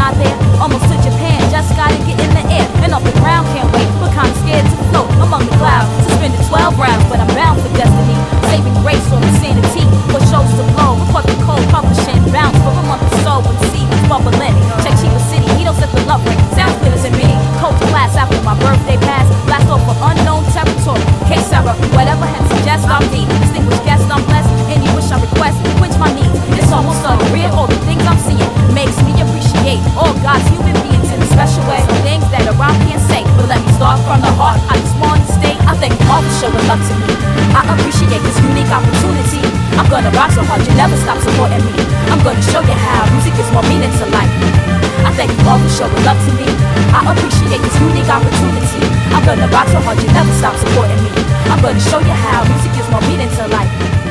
not there. Almost to Japan, just gotta get in the air and off the ground. Can't wait, but kinda scared to float among the clouds. Suspended 12 rounds, but I'm bound for destiny. Saving grace or insanity for shows to blow. Report the cold publishing bounce for a month or so when sea was bubbling. Check Chiba City, he don't set the love ring. Sounds clear as me. Coach class after my birthday pass. Blast off for unknown territory. Case Sarah, whatever him suggest, I'm D. Distinguished guest, I'm blessed. God's human beings in a special way. Things that a rhyme can't say. But let me start from the heart. I just want to state. I thank all for showing love to me. I appreciate this unique opportunity. I'm gonna rock so hard you never stop supporting me. I'm gonna show you how music is more meaning to life. I thank you all for showing love to me. I appreciate this unique opportunity. I'm gonna rock so hard you never stop supporting me. I'm gonna show you how music is more meaning to life.